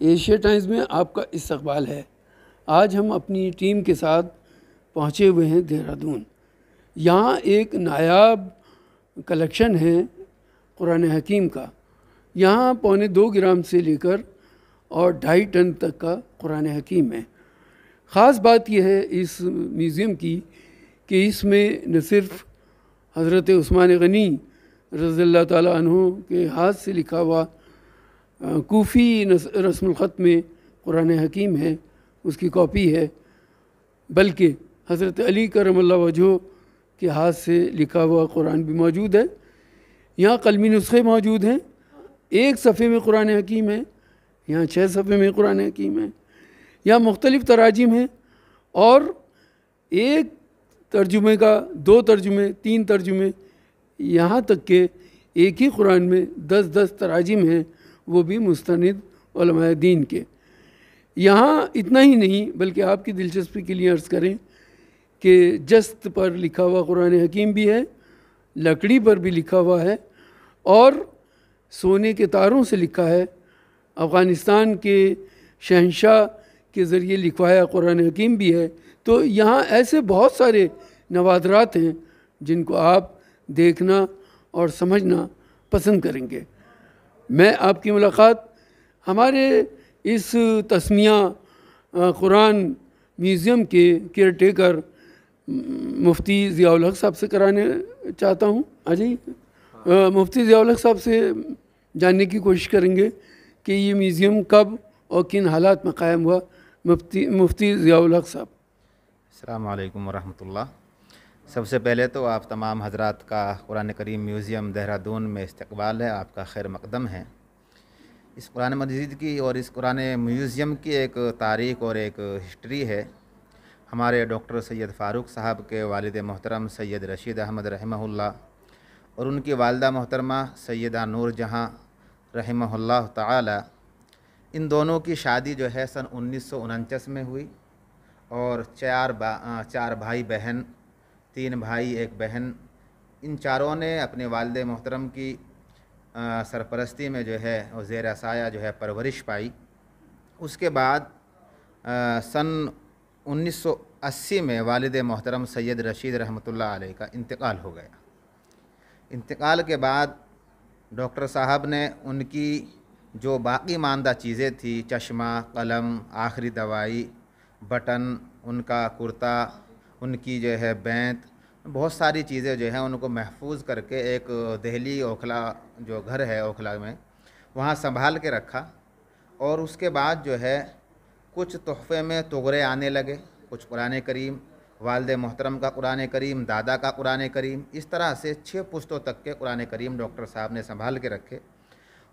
Asia times में आपका इस्तकबाल है। आज हम अपनी टीम के साथ पहुँचे हुए हैं देहरादून। यहाँ एक नायाब कलेक्शन है कुरान हकीम का। यहाँ पौने दो ग्राम से लेकर और ढाई टन तक का कुरान हकीम है। ख़ास बात यह है इस म्यूज़ियम की कि इसमें न सिर्फ़ हज़रत उस्मान गनी रज़ी तु के हाथ से लिखा हुआ कोफ़ी रस्मख़त में कुरान हकीम है, उसकी कॉपी है, बल्कि हज़रत अली करम वजह के हाथ से लिखा हुआ कुरान भी मौजूद है। यहाँ कलमी नुस्खे मौजूद हैं, एक सफ़े में कुरान हकीम है, यहाँ छः सफ़े में कुरान हकीम है, यहाँ मुख्तलिफ़ तराजिम हैं, और एक तर्जुमे का, दो तर्जुमे, तीन तर्जुमे, यहाँ तक के एक ही कुरान में दस दस तराजिम हैं वो भी मुस्तंद दीन के। यहाँ इतना ही नहीं, बल्कि आपकी दिलचस्पी के लिए अर्ज़ करें कि जस्त पर लिखा हुआ कुरान हकीम भी है, लकड़ी पर भी लिखा हुआ है, और सोने के तारों से लिखा है। अफ़गानिस्तान के शहनशाह के ज़रिए लिखवाया कुरान हकीम भी है। तो यहाँ ऐसे बहुत सारे नवादरात हैं जिनको आप देखना और समझना पसंद करेंगे। मैं आपकी मुलाकात, हमारे इस तस्मिया कुरान म्यूज़ियम के केयर टेकर मुफ्ती ज़ियाउल साहब से कराने चाहता हूँ। आ जाइए मुफ्ती ज़ियाउल साहब से जानने की कोशिश करेंगे कि ये म्यूज़ियम कब और किन हालात में क़ायम हुआ। मुफ्ती मुफ्ती ज़ियाउल साहब। अल्लाम वरहमतुल्लाह। सबसे पहले तो आप तमाम हजरात का कुरान करीम म्यूज़ियम देहरादून में इस्तकबाल है, आपका खैर मकदम है। इस कुरान मजीद की और इस कुरान म्यूज़ियम की एक तारीख़ और एक हिस्ट्री है। हमारे डॉक्टर सैयद फ़ारूक साहब के वालद मोहतरम सैयद रशीद अहमद रहमहुल्लाह और उनकी वालदा मोहतरमा सैदा नूर जहाँ रहमहुल्लाह ताला, इन दोनों की शादी जो है सन उन्नीस सौ उनचास में हुई और चार बा, चार भाई बहन तीन भाई एक बहन। इन चारों ने अपने वालद मोहतरम की सरपरस्ती में जो है और ज़ेर साया जो है परवरिश पाई। उसके बाद आ, सन 1980 में वालद मोहतरम सैयद रशीद रहमतुल्लाह अलैह का इंतकाल हो गया। इंतकाल के बाद डॉक्टर साहब ने उनकी जो बाकी मानदा चीज़ें थी चश्मा कलम आखिरी दवाई बटन उनका कुर्ता उनकी जो है बैंत, बहुत सारी चीज़ें जो है उनको महफूज करके एक दहली ओखला, जो घर है ओखला में, वहाँ संभाल के रखा और उसके बाद जो है कुछ तोहफे में तुगरे आने लगे, कुछ कुरान करीम, वालद मोहतरम का कुरान करीम, दादा का कुरान करीम, इस तरह से छः पुश्तों तक के कुरान करीम डॉक्टर साहब ने संभाल के रखे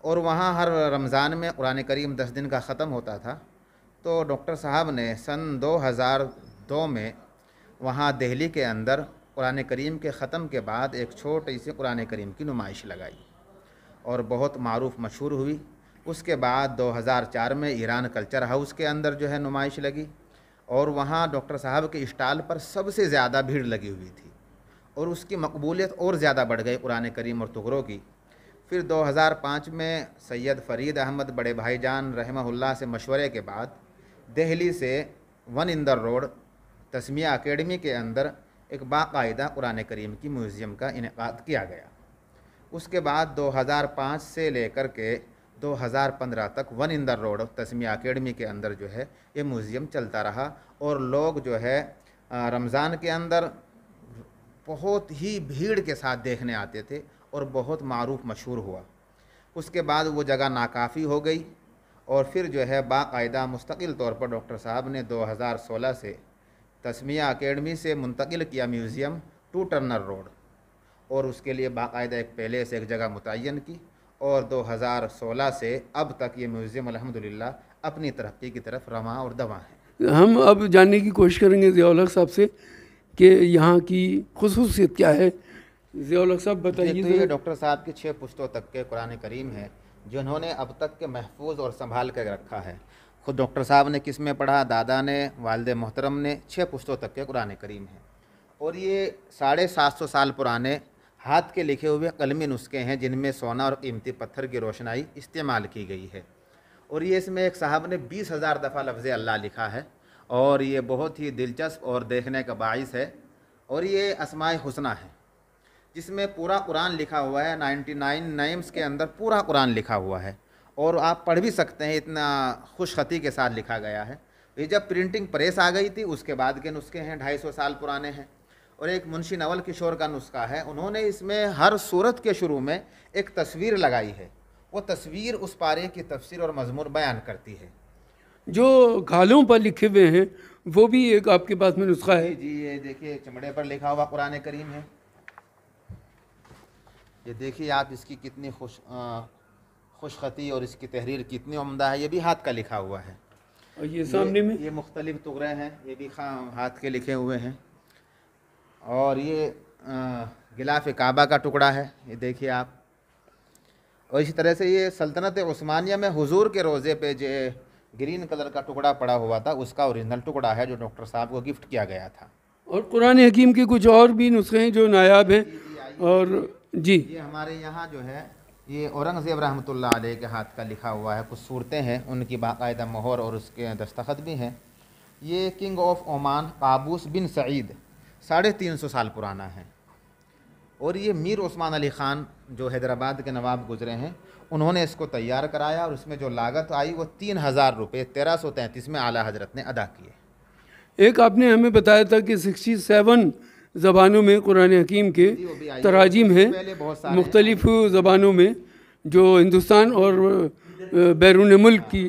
और वहाँ हर रमज़ान में कुरान करीम दस दिन का ख़त्म होता था। तो डॉक्टर साहब ने सन 2002 में वहाँ दिल्ली के अंदर कुरान करीम के ख़त्म के बाद एक छोटी सी कुरान करीम की नुमाइश लगाई और बहुत मरूफ मशहूर हुई। उसके बाद 2004 में ईरान कल्चर हाउस के अंदर जो है नुमाइश लगी और वहाँ डॉक्टर साहब के स्टाल पर सबसे ज़्यादा भीड़ लगी हुई थी और उसकी मकबूलियत और ज़्यादा बढ़ गई कुरान करीम और तुगरों की। फिर 2005 में सैयद फ़रीद अहमद बड़े भाईजान रहमहुल्लाह से मशवरे के बाद दिल्ली से one Inder road Tasmiya academy के अंदर एक बाकायदा कुरान करीम की म्यूज़ियम का इनका किया गया। उसके बाद 2005 से लेकर के 2015 तक one Inder road Tasmiya academy के अंदर जो है ये म्यूज़ियम चलता रहा और लोग जो है रमज़ान के अंदर बहुत ही भीड़ के साथ देखने आते थे और बहुत मरूफ मशहूर हुआ। उसके बाद वो जगह नाकाफ़ी हो गई और फिर जो है बाकायदा मुस्तकिल तौर पर डॉक्टर साहब ने 2016 से तस्मिया अकेडमी से मुंतकिल किया म्यूज़ियम टू टर्नर रोड और उसके लिए बाकायदा एक पहले से एक जगह मुतन की और 2016 से अब तक ये म्यूज़ियम अल्हम्दुलिल्लाह अपनी तरक्की की तरफ़ रवा और दवा है। हम अब जानने की कोशिश करेंगे ज़ियाउल साहब से कि यहाँ की खसूसियत क्या है। ज़ियाउल साहब बताइए तो ये डॉक्टर साहब की छः पुश्तों तक के कुरान करीम है जिन्होंने अब तक के महफूज और संभाल कर रखा है। खुद डॉक्टर साहब ने किसमें पढ़ा, दादा ने, वालद मोहतरम ने छः पुश्तों तक के कुरान करीम हैं। और ये साढ़े सात सौ साल पुराने हाथ के लिखे हुए कलमी नुस्खे हैं जिनमें सोना और कीमती पत्थर की रोशनाई इस्तेमाल की गई है। और ये इसमें एक साहब ने बीस हज़ार दफ़ा लफ्ज़ अल्लाह लिखा है और ये बहुत ही दिलचस्प और देखने का बाइस है। और ये असमाय हुसना है, जिसमें पूरा कुरान लिखा हुआ है 99 नेम्स के अंदर पूरा कुरान लिखा हुआ है। और आप पढ़ भी सकते हैं इतना खुशखती के साथ लिखा गया है। ये जब प्रिंटिंग प्रेस आ गई थी उसके बाद के नुस्खे हैं ढाई सौ साल पुराने हैं। और एक मुंशी नवल किशोर का नुस्खा है उन्होंने इसमें हर सूरत के शुरू में एक तस्वीर लगाई है। वो तस्वीर उस पारे की तफसीर और मजमूर बयान करती है। जो घालों पर लिखे हुए हैं वो भी एक आपके पास में नुस्खा है। जी जी ये देखिए चमड़े पर लिखा हुआ कुरान करीम है। ये देखिए आप इसकी कितनी खुश खुशखती और इसकी तहरीर कितनी उम्दा है ये भी हाथ का लिखा हुआ है। और ये सामने में? ये मुख्तलिफ़ टुकड़े हैं ये भी खा हाथ के लिखे हुए हैं। और ये गिलाफ काबा का टुकड़ा है ये देखिए आप। और इसी तरह से ये सल्तनत उस्मानिया में हुजूर के रोज़े पे जो ग्रीन कलर का टुकड़ा पड़ा हुआ था उसका ओरिजिनल टुकड़ा है जो डॉक्टर साहब को गिफ्ट किया गया था। और कुरान हकीम के कुछ और भी नुस्खे हैं जो नायाब हैं और जी। ये हमारे यहाँ जो है ये औरंगज़ेब रहमतुल्लाह अलैह के हाथ का लिखा हुआ है, कुछ सूरतें हैं, उनकी बाकायदा मोहर और उसके दस्तखत भी हैं। ये king of Oman Qaboos bin Said साढ़े तीन सौ साल पुराना है। और ये मीर उस्मान अली ख़ान जो हैदराबाद के नवाब गुजरे हैं, उन्होंने इसको तैयार कराया और इसमें जो लागत आई वो तीन हज़ार रुपये तेरह सौ तैंतीस में आला हज़रत ने अदा किए। एक आपने हमें बताया था कि सिक्सटी सेवन ज़बानों में कुरान हकीम के है। तराजिम हैं। मुख्तलिफ़ ज़बानों में जो हिंदुस्तान और बैरून मुल्क की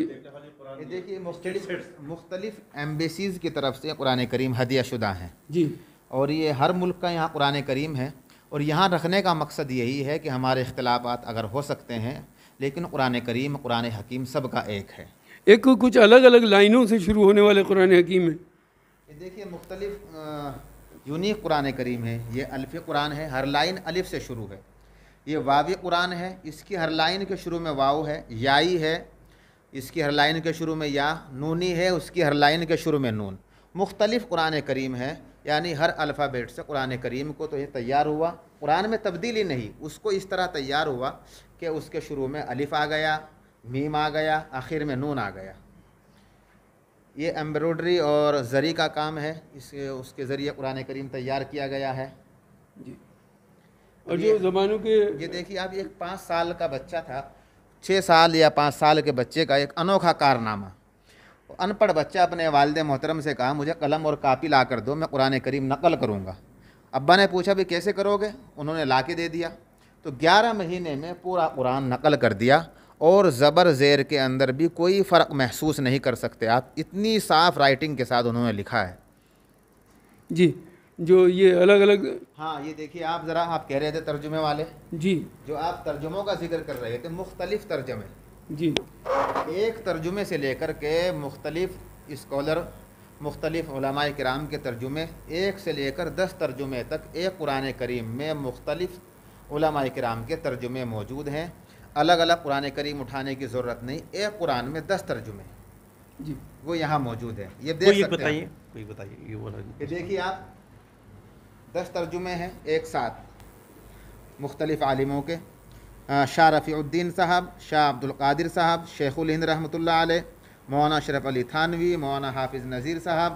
देखिए मुख्तलिफ़ मुख्तलिफ़ एम्बेसीज़ की तरफ़ से कुरान करीम हदिया शुदा हैं। जी। और ये हर मुल्क का यहाँ कुरान करीम है। और यहाँ रखने का मकसद यही है कि हमारे इख्तलाफात अगर हो सकते हैं लेकिन कुरान करीम कुरान हकीम सब का एक है। एक कुछ अलग अलग लाइनों से शुरू होने वाले कुरान हकीम है। देखिए मुख्तलिफ़ यूनिक कुरान करीम है, ये अल्फ़ कुरान है, हर लाइन अलिफ से शुरू है। ये वावी कुरान है, इसकी हर लाइन के शुरू में वाव है, याई है, इसकी हर लाइन के शुरू में या, नूनी है, उसकी हर लाइन के शुरू में नून। मुख्तलिफ़ कुरान करीम है, यानी हर अल्फ़ाबेट से कुरान करीम को तो ये तैयार हुआ। कुरान में तब्दीली नहीं, उसको इस तरह तैयार हुआ कि उसके शुरू में अलिफ आ गया, मीम आ गया, आखिर में नून आ गया। ये एम्ब्रॉयडरी और ज़री का काम है। इसे उसके ज़रिए कुरान करीम तैयार किया गया है। जी। और जो ज़मानों के ये देखिए आप एक पाँच साल का बच्चा था। छः साल या पाँच साल के बच्चे का एक अनोखा कारनामा। अनपढ़ बच्चा अपने वालद मोहतरम से कहा मुझे कलम और कापी ला कर दो मैं कुरान करीम नकल करूँगा। अब्बा ने पूछा भी कैसे करोगे? उन्होंने ला के दे दिया। तो ग्यारह महीने में पूरा कुरान नकल कर दिया। और ज़बर ज़ेर के अंदर भी कोई फ़र्क महसूस नहीं कर सकते। आप इतनी साफ़ राइटिंग के साथ उन्होंने लिखा है। जी जो ये अलग अलग हाँ ये देखिए आप ज़रा आप कह रहे थे तर्जुमे वाले। जी। जो आप तर्जुमों का ज़िक्र कर रहे थे मुख्तलिफ़ तर्जमे। जी। एक तर्जुमे से लेकर के मुख्तलिफ़ इस्कॉलर मुख्तलिफ़ कराम के तर्जुमे एक से लेकर दस तर्जुमे तक एक कुरान करीम में मुख्तलिफ़ कराम के तर्जुमे मौजूद हैं। अलग अलग कुरान करीम उठाने की ज़रूरत नहीं एक कुरान में दस तर्जुमे जी। वो यहाँ मौजूद है। ये देख सकते हैं। बताइए कोई बताइए ये ये देखिए आप दस तर्जुमे हैं एक साथ मुख्तलिफ़ आलिमों के। शाह रफ़ीउद्दीन साहब शाह अब्दुल कादिर साहब शेखुल हिंद रहमतुल्लाह अलैह मौलाना अशरफ अली थानवी मौलाना हाफिज़ नज़ीर साहब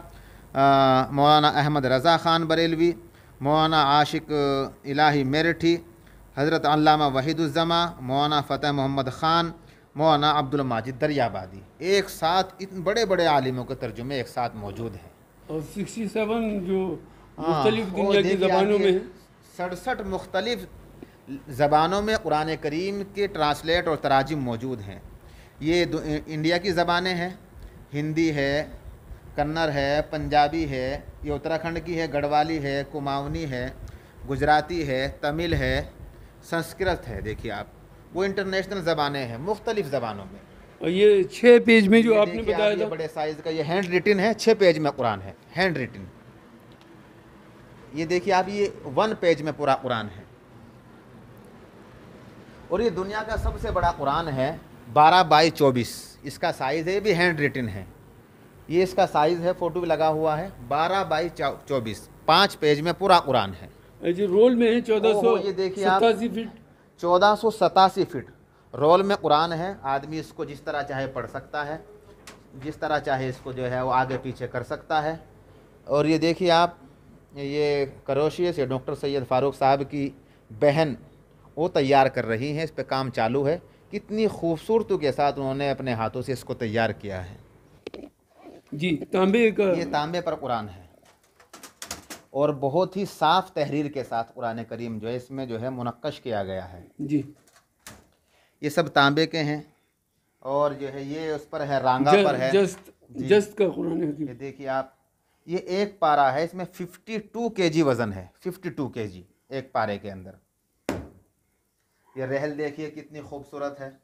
मौलाना अहमद रज़ा ख़ान बरेलवी मौलाना आशिक इलाही मेरठी हज़रत अल्लामा वहीदुज़्ज़मा मौलाना फ़तेह मोहम्मद ख़ान मौलाना अब्दुल माजिद दरियाबादी। एक साथ इतने बड़े बड़े आलिमों के तर्जुमे एक साथ मौजूद हैं। और सिक्सटी सेवन जो मुख्तलिफ़ और दुनिया की ज़बानों में है सड़सठ मुख्तलिफ़ ज़बानों में कुरान करीम के ट्रांसलेट और तराजिम मौजूद हैं। ये इंडिया की ज़बानें हैं। हिंदी है कन्नड़ है पंजाबी है ये उत्तराखंड की है गढ़वाली है कुमाऊनी है गुजराती है तमिल है संस्कृत है देखिए आप। वो इंटरनेशनल ज़बानें हैं मुख्तलिफ़ ज़बानों में। और ये छः पेज में जो आपने बताया था। बड़े साइज़ का ये हैंड रिटिन है छः पेज में कुरान है हैंड रिटिन ये देखिए आप ये वन पेज में पूरा कुरान है। और ये दुनिया का सबसे बड़ा कुरान है बारह बाई चौबीस। इसका साइज़ है ये भी हैंड रिटिन है। ये इसका साइज़ है फ़ोटो भी लगा हुआ है बारह बाई चौबीस। पाँच पेज में पूरा कुरान है। जो रोल में है चौदह सौ ये देखिए आप। सतासी फीट। चौदह सौ सतासी फिट। रोल में कुरान है आदमी इसको जिस तरह चाहे पढ़ सकता है जिस तरह चाहे इसको जो है वो आगे पीछे कर सकता है। और ये देखिए आप ये करोशिया से डॉक्टर सैयद फ़ारूक साहब की बहन वो तैयार कर रही हैं इस पर काम चालू है। कितनी खूबसूरती के साथ उन्होंने अपने हाथों से इसको तैयार किया है। जी तांबे का ये तांबे पर कुरान है। और बहुत ही साफ़ तहरीर के साथ कुरान करीम जो है इसमें जो है मुनक्श किया गया है। जी। ये सब तांबे के हैं और जो है ये उस पर है रांगा ज- पर है। जस्त जस्त का कुरान ये देखिए आप ये एक पारा है इसमें 52 केजी वज़न है 52 केजी एक पारे के अंदर। ये रहल देखिए कितनी खूबसूरत है।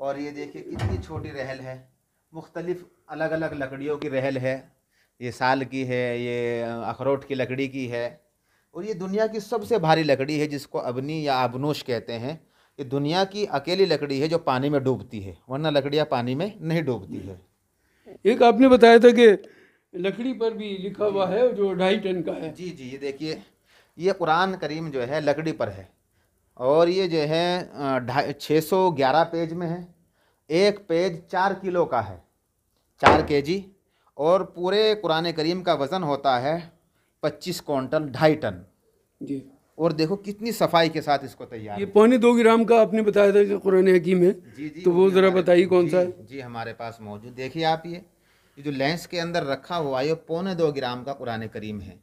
और ये देखिए कितनी छोटी रहल है। मुख्तलिफ़ अलग अलग लकड़ियों की रहल है। ये साल की है ये अखरोट की लकड़ी की है। और ये दुनिया की सबसे भारी लकड़ी है जिसको अबनी या अबनोश कहते हैं। ये दुनिया की अकेली लकड़ी है जो पानी में डूबती है वरना लकड़ियाँ पानी में नहीं डूबती है। एक आपने बताया था कि लकड़ी पर भी लिखा हुआ है जो ढाई टन का है। जी जी ये देखिए ये कुरान करीम जो है लकड़ी पर है। और ये जो है ढाई छः सौ ग्यारह पेज में है। एक पेज चार किलो का है। चार केजी। और पूरे कुरान करीम का वज़न होता है पच्चीस क्विंटल ढाई टन। जी। और देखो कितनी सफ़ाई के साथ इसको तैयार ये पौने दो ग्राम का आपने बताया था कि कुरान हकीम है। जी जी तो वो ज़रा बताइए कौन सा जी, है? जी हमारे पास मौजूद देखिए आप ये ये जो लेंस के अंदर रखा हुआ है ये पौने दो ग्राम का कुरान करीम है।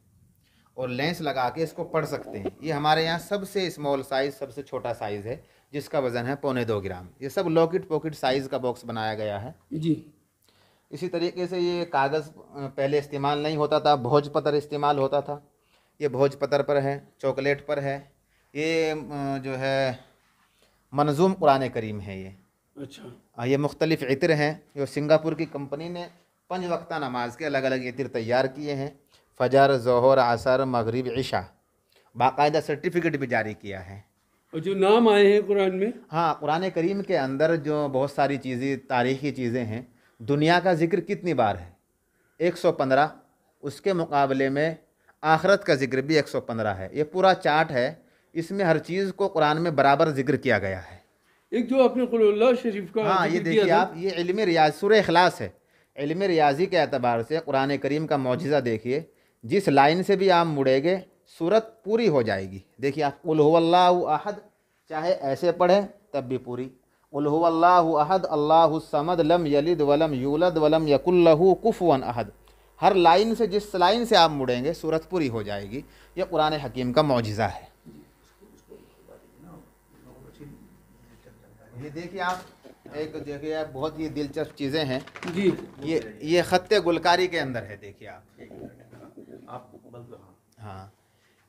और लेंस लगा के इसको पढ़ सकते हैं। ये हमारे यहाँ सबसे स्मॉल साइज़ सबसे छोटा साइज़ है जिसका वज़न है पौने दो ग्राम। ये सब लॉकेट पॉकेट साइज़ का बॉक्स बनाया गया है। जी। इसी तरीके से ये कागज़ पहले इस्तेमाल नहीं होता था भोजपत्र इस्तेमाल होता था। ये भोजपत्र पर है चॉकलेट पर है ये जो है मंजूम कुरान करीम है ये। अच्छा। ये मुख्तलिफ़ इतर हैं जो सिंगापुर की कंपनी ने पंज वक्ता नमाज़ के अलग अलग इतर तैयार किए हैं। फजर जहर असर मगरब इशा बाकायदा सर्टिफिकेट भी जारी किया है। और जो नाम आए हैं कुरान में? हाँ कुरान करीम के अंदर जो बहुत सारी चीज़ें तारीख़ी चीज़ें हैं दुनिया का ज़िक्र कितनी बार है? 115 उसके मुकाबले में आखरत का ज़िक्र भी 115 है। ये पूरा चार्ट है। इसमें हर चीज़ को कुरान में बराबर ज़िक्र किया गया है। एक जो आपने शरीफ का हाँ ये देखिए आप ये इल्म रियाज सूर अखलास है। इल्म रियाजी के अतबार से कुरान करीम का मुजज़ा देखिए। जिस लाइन से भी आप मुड़ेंगे सूरत पूरी हो जाएगी। देखिए आप अहद चाहे ऐसे पढ़ें तब भी पूरी। उल्लाह अहद अल्लाह समद लम यलिद वलम यूलद वलम यकुल्लहु कुफवन अहद हर लाइन से जिस लाइन से आप मुड़ेंगे सूरत पूरी हो जाएगी। यह कुरान हकीम का मौजज़ा है। ये देखिए आप एक देखिए आप बहुत ही दिलचस्प चीज़ें हैं। जी। ये ये ख़त्ते गुलकारी के अंदर है देखिए आप। हाँ।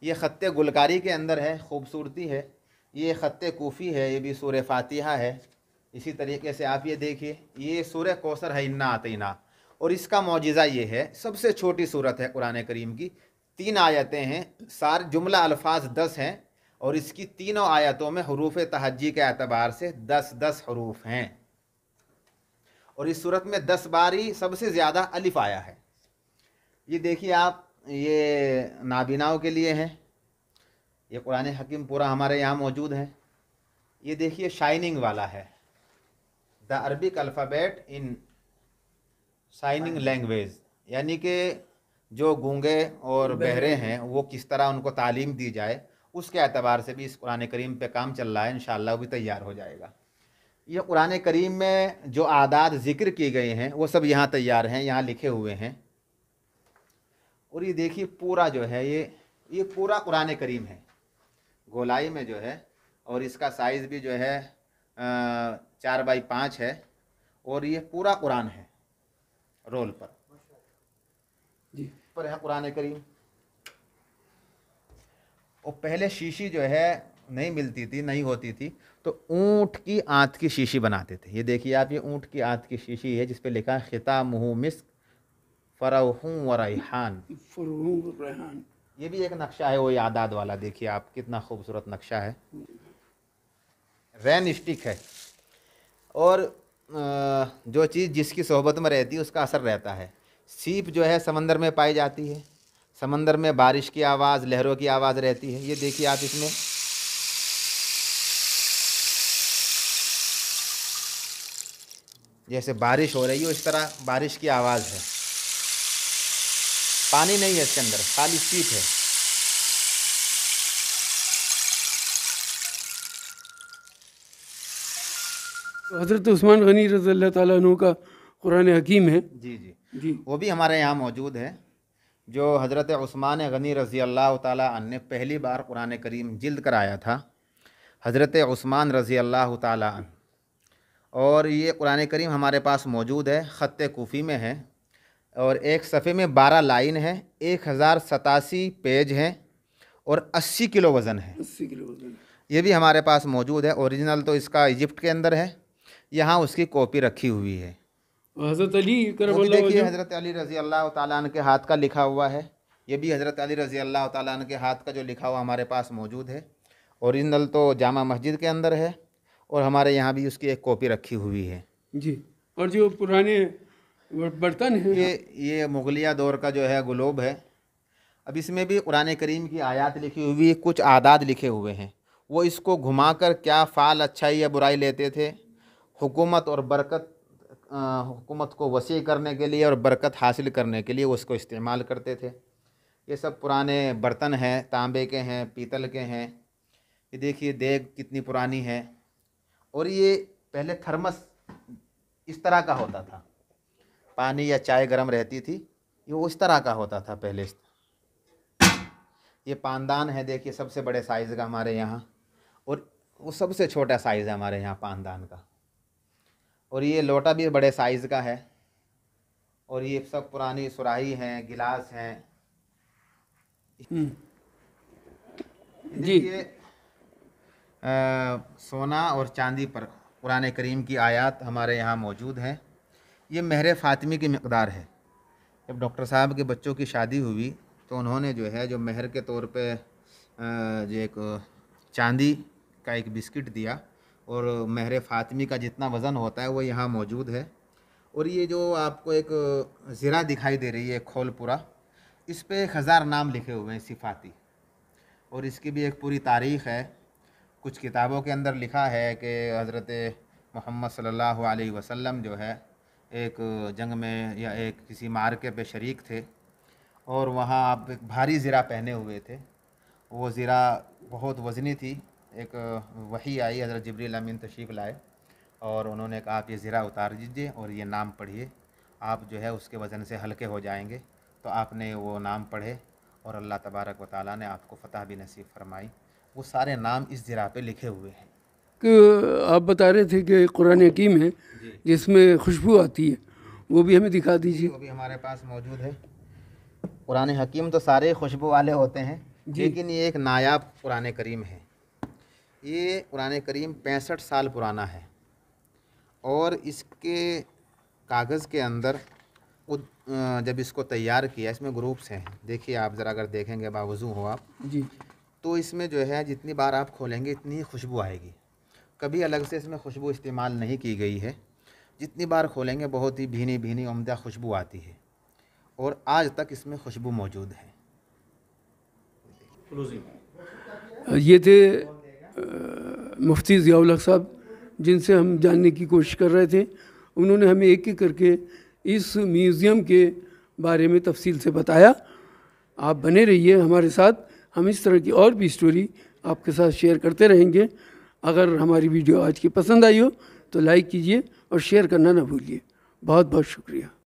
ये ख़त्ते गुलकारी के अंदर है खूबसूरती है। ये ख़त कोफ़ी है, ये भी सूर फातिहा है। इसी तरीके से आप ये देखिए, ये सूर कौसर है, इन्ना आतीना। और इसका मुजज़ा ये है, सबसे छोटी सूरत है कुरान करीम की। तीन आयतें हैं, सार जुमला अल्फाज दस हैं, और इसकी तीनों आयतों में हरूफ तहजी के अतबार से दस दस हरूफ हैं। और इस सूरत में दस बार ही सबसे ज़्यादा अलिफ आया है। ये देखिए आप, ये नाबीनाओं के लिए है ये कुरान हकीम पूरा हमारे यहाँ मौजूद है। ये देखिए शाइनिंग वाला है। The Arabic alphabet in shining language यानी कि जो गूँगे और बहरे हैं वो किस तरह उनको तालीम दी जाए उसके अतबार से भी इस कुरान करीम पे काम चल रहा है। इन वो भी तैयार हो जाएगा। ये कुरान करीम में जो आदात ज़िक्र किए गए हैं वो सब यहाँ तैयार हैं यहाँ लिखे हुए हैं। और ये देखिए पूरा जो है ये ये पूरा कुरान करीम है। गोलाई में जो है और इसका साइज़ भी जो है चार बाई पाँच है और ये पूरा कुरान है रोल पर। जी। पर है कुरान करीम। और पहले शीशी जो है नहीं मिलती थी नहीं होती थी तो ऊँट की आंत की शीशी बनाते थे। ये देखिए आप ये ऊँट की आंत की शीशी है जिस पे लिखा है खिता मुँह मिस्क फ़रहूँ व रैहान। फरूह रेहान। ये भी एक नक्शा है, वो यादाद वाला। देखिए आप, कितना खूबसूरत नक्शा है। रैन स्टिक है। और जो चीज़ जिसकी सोहबत में रहती है, उसका असर रहता है। सीप जो है, समंदर में पाई जाती है। समंदर में बारिश की आवाज़, लहरों की आवाज़ रहती है। ये देखिए आप इसमें। जैसे बारिश हो रही हो इस तरह बारिश की आवाज़ है। पानी नहीं है इसके अंदर खाली सीट है। हज़रत उस्मान गनी रज़ी तु का कुरान हकीम है। जी जी। जी। वो भी हमारे यहाँ मौजूद है जो हज़रत उस्मान गनी रज़ी अल्लाह तन ने पहली बार कुरान करीम जिल्द कराया था हज़रत उस्मान रज़ी अल्लाह ताला अन। और ये कुरान करीम हमारे पास मौजूद है ख़त कोफ़ी में है। और एक सफ़े में बारह लाइन है एक हज़ार सतासी पेज हैं और अस्सी किलो वज़न है। अस्सी किलो वज़न। ये भी हमारे पास मौजूद है ओरिजिनल तो इसका इजिप्ट के अंदर है यहाँ उसकी कॉपी रखी हुई है। हज़रत अली देखिए हज़रत अली रज़ी अल्लाह ताला के हाथ का लिखा हुआ है। ये भी हज़रत अली रज़ी अल्लाह ताला के हाथ का जो लिखा हुआ हमारे पास मौजूद है। औरिजिनल तो जामा मस्जिद के अंदर है और हमारे यहाँ भी उसकी एक कॉपी रखी हुई है। जी और जो पुराने बर्तन हैं। ये ये मुगलिया दौर का जो है, ग्लोब है। अब इसमें भी कुरान करीम की आयत लिखी हुई, कुछ आदात लिखे हुए हैं। वो इसको घुमाकर क्या फ़ाल अच्छाई या बुराई लेते थे? हुकूमत और बरकत हुकूमत को वसी करने के लिए और बरकत हासिल करने के लिए उसको इस्तेमाल करते थे। ये सब पुराने बर्तन हैं, तांबे के हैं, पीतल के हैं। ये देखिए, देग कितनी पुरानी है। और ये पहले थर्मस इस तरह का होता था। पानी या चाय गर्म रहती थी ये उस तरह का होता था पहले ये पानदान है देखिए सबसे बड़े साइज़ का हमारे यहाँ और वो सबसे छोटा साइज़ है हमारे यहाँ पानदान का। और ये लोटा भी बड़े साइज़ का है और ये सब पुरानी सुराही हैं गिलास हैं। हम्म, जी। अ, सोना और चांदी पर कुरान करीम की आयत हमारे यहाँ मौजूद हैं। ये महर फ़ातिमी की मकदार है। जब डॉक्टर साहब के बच्चों की शादी हुई तो उन्होंने जो है, जो महर के तौर पे जो एक चांदी का एक बिस्किट दिया और महर फ़ातिमी का जितना वज़न होता है, वो यहाँ मौजूद है। और ये जो आपको एक ज़रा दिखाई दे रही है, खोलपुरा, इस पर एक हज़ार नाम लिखे हुए हैं सिफाती। और इसकी भी एक पूरी तारीख़ है। कुछ किताबों के अंदर लिखा है कि हज़रत मोहम्मद सल्लल्लाहु अलैहि वसल्लम जो है एक जंग में या एक किसी मार्के पे शरीक थे और वहाँ आप एक भारी ज़रा पहने हुए थे। वो ज़रा बहुत वज़नी थी। एक वही आई, हज़रत जबरील अमीन तशरीफ़ लाए और उन्होंने कहा, आप ये ज़रा उतार दीजिए और ये नाम पढ़िए। आप जो है उसके वज़न से हल्के हो जाएँगे। तो आपने वो नाम पढ़े और अल्लाह तबारक व ताली ने आपको फ़तह भी नसीब फरमाई। वो सारे नाम इस ज़रा पे लिखे हुए हैं। कि आप बता रहे थे कि कुरान हकीम है जिसमें खुशबू आती है। वो भी हमें दिखा दीजिए। वो भी हमारे पास मौजूद है। कुरान हकीम तो सारे खुशबू वाले होते हैं लेकिन ये एक नायाब कुरान करीम है। ये कुरान करीम पैंसठ साल पुराना है। और इसके कागज़ के अंदर जब इसको तैयार किया इसमें ग्रुप्स हैं। देखिए आप ज़रा अगर देखेंगे बावजू हो आप। जी। तो इसमें जो है जितनी बार आप खोलेंगे इतनी खुशबू आएगी। कभी अलग से इसमें खुशबू इस्तेमाल नहीं की गई है। जितनी बार खोलेंगे बहुत ही भीनी भीनी उम्दा खुशबू आती है। और आज तक इसमें खुशबू मौजूद है। ये थे मुफ्ती ज़ियाउल साहब जिनसे हम जानने की कोशिश कर रहे थे। उन्होंने हमें एक एक करके इस म्यूज़ियम के बारे में तफसील से बताया। आप बने रहिए हमारे साथ। हम इस तरह की और भी स्टोरी आपके साथ शेयर करते रहेंगे। अगर हमारी वीडियो आज की पसंद आई हो तो लाइक कीजिए और शेयर करना ना भूलिए। बहुत बहुत शुक्रिया।